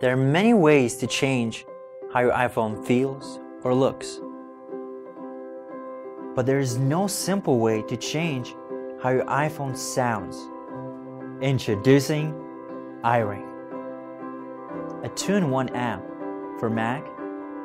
There are many ways to change how your iPhone feels or looks. But there is no simple way to change how your iPhone sounds. Introducing iRingg, a two-in-one app for Mac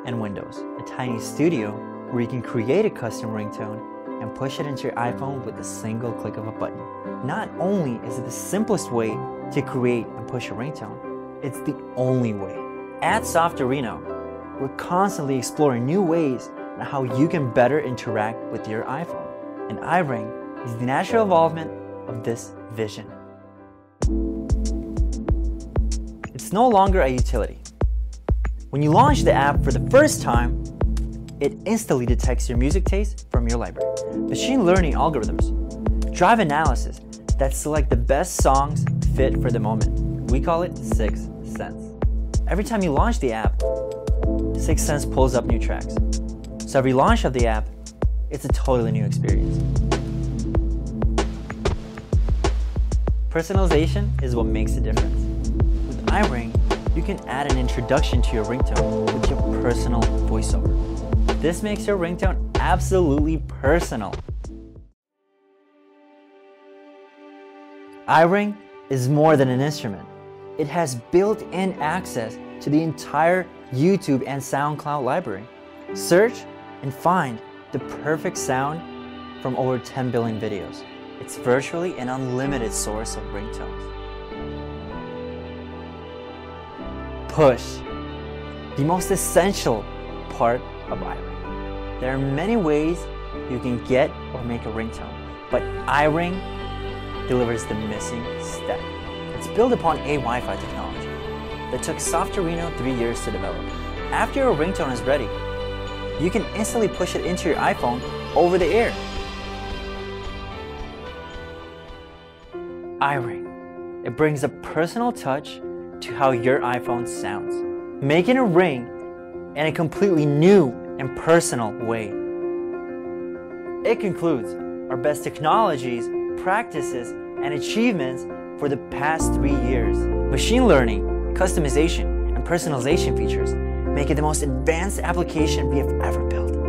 and Windows, a tiny studio where you can create a custom ringtone and push it into your iPhone with a single click of a button. Not only is it the simplest way to create and push a ringtone, it's the only way. At Softorino, we're constantly exploring new ways on how you can better interact with your iPhone. And iRingg is the natural evolvement of this vision. It's no longer a utility. When you launch the app for the first time, it instantly detects your music taste from your library. Machine learning algorithms drive analysis that select the best songs fit for the moment. We call it Six Sense. Every time you launch the app, Six Sense pulls up new tracks. So every launch of the app, it's a totally new experience. Personalization is what makes the difference. With iRingg, you can add an introduction to your ringtone with your personal voiceover. This makes your ringtone absolutely personal. iRingg is more than an instrument. It has built-in access to the entire YouTube and SoundCloud library. Search and find the perfect sound from over 10 billion videos. It's virtually an unlimited source of ringtones. Push, the most essential part of iRingg. There are many ways you can get or make a ringtone, but iRingg delivers the missing step. It's built upon a Wi-Fi technology that took Softorino three years to develop. After your ringtone is ready, you can instantly push it into your iPhone over the air. iRingg. It brings a personal touch to how your iPhone sounds, making it ring in a completely new and personal way. It concludes our best technologies, practices, and achievements for the past three years. Machine learning, customization, and personalization features make it the most advanced application we have ever built.